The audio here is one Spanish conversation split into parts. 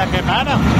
¿Y la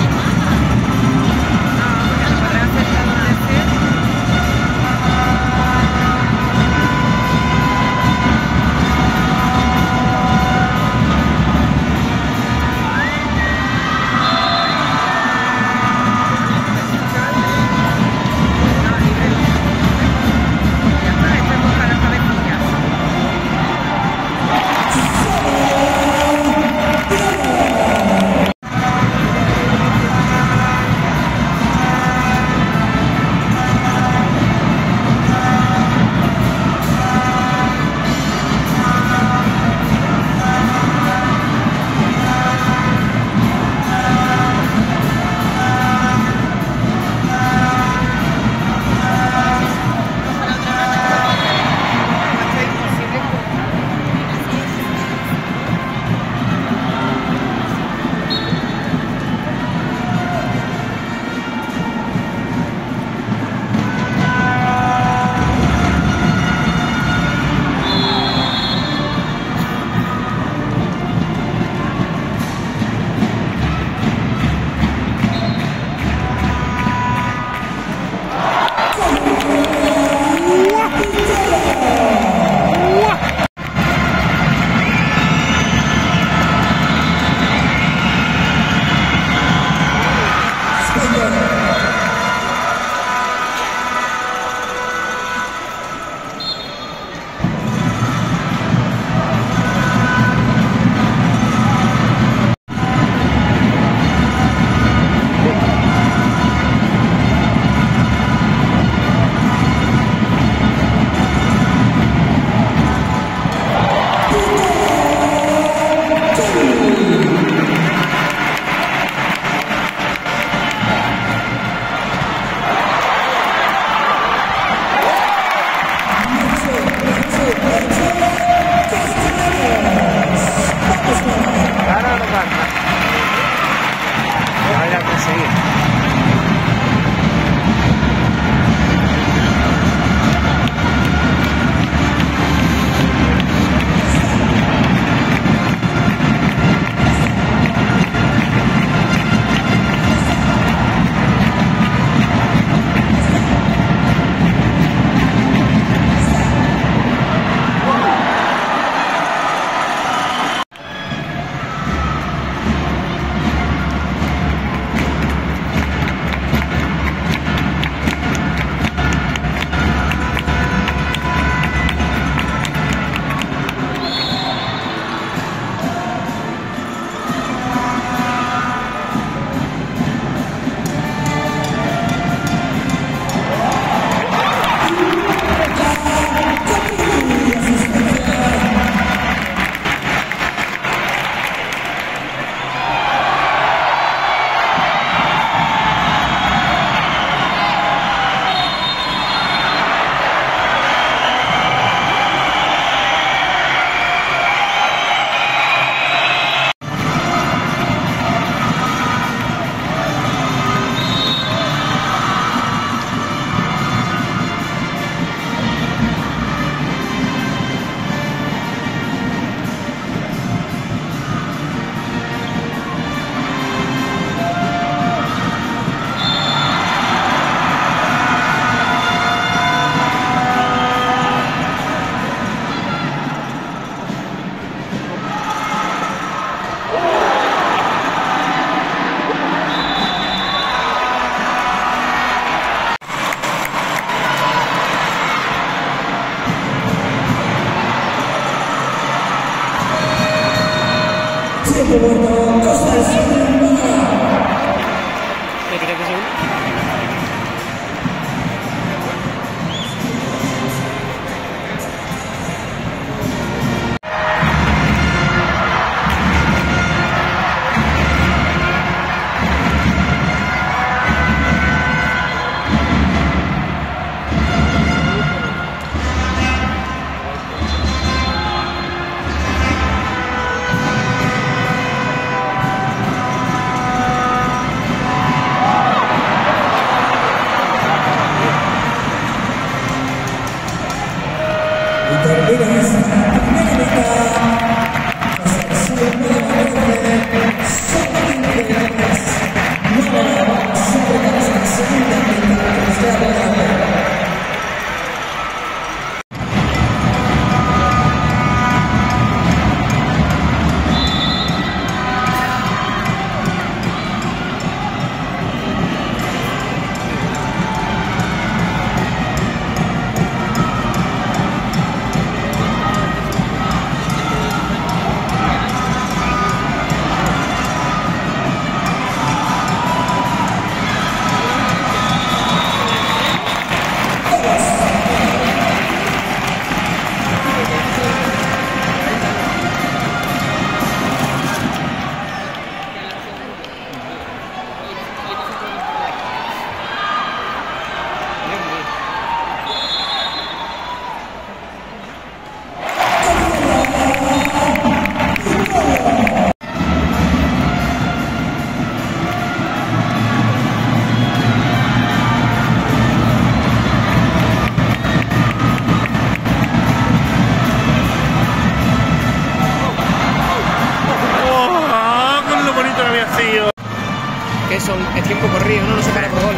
me Es tiempo corrido, no, no se para gol.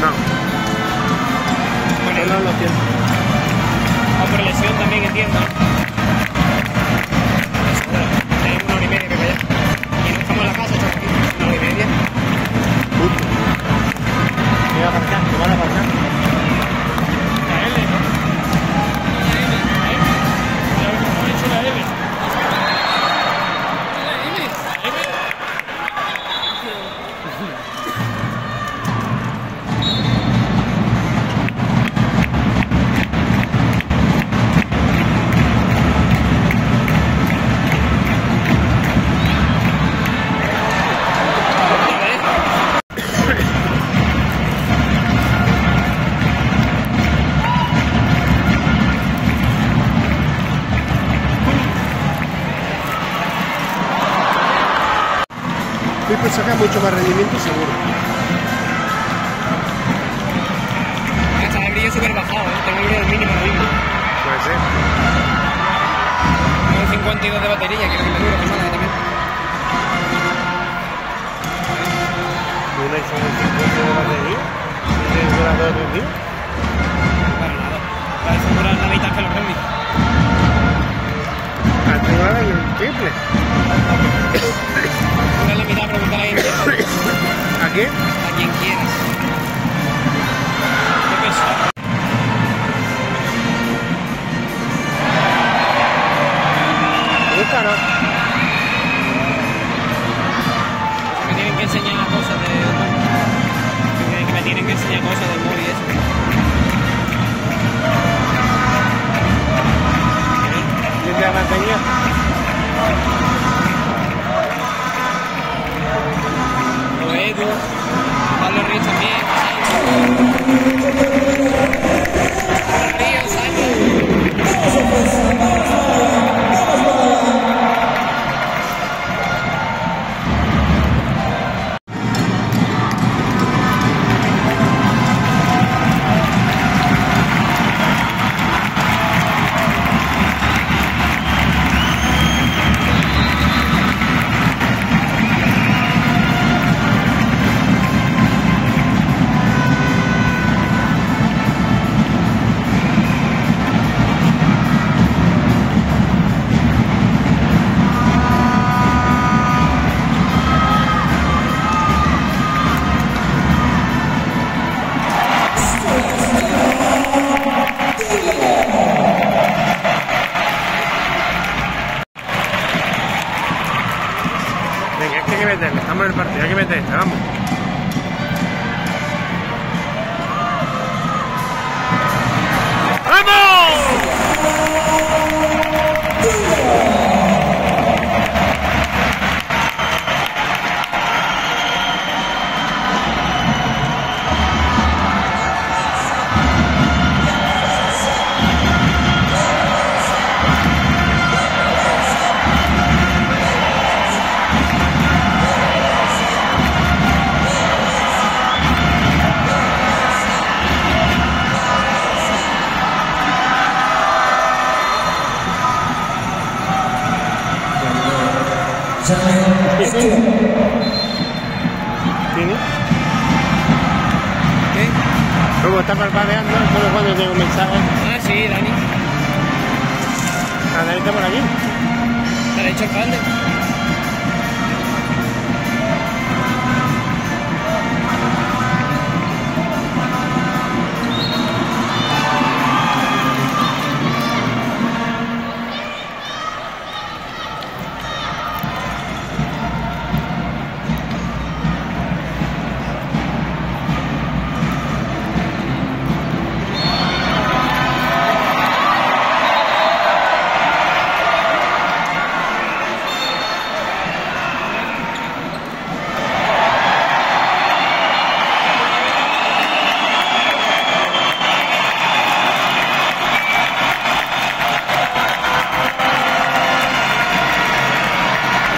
No. Bueno, no lo no, tiempo. O por lesión también entiendo. rendimiento seguro. okay Parpadeando, solo cuando tengo un mensaje. Ah, sí, Dani. Dani está por aquí. ¿Te ha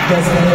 Just